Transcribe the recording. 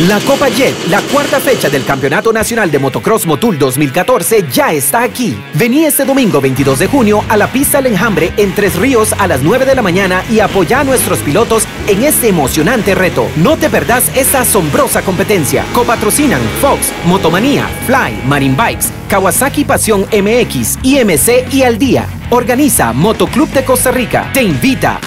La Copa Jet, la cuarta fecha del Campeonato Nacional de Motocross Motul 2014, ya está aquí. Vení este domingo 22 de junio a la pista El Enjambre en Tres Ríos a las 9 de la mañana y apoya a nuestros pilotos en este emocionante reto. No te perdás esta asombrosa competencia. Copatrocinan Fox, Motomanía, Fly, Marine Bikes, Kawasaki Pasión MX, IMC y Al Día. Organiza Motoclub de Costa Rica. Te invita.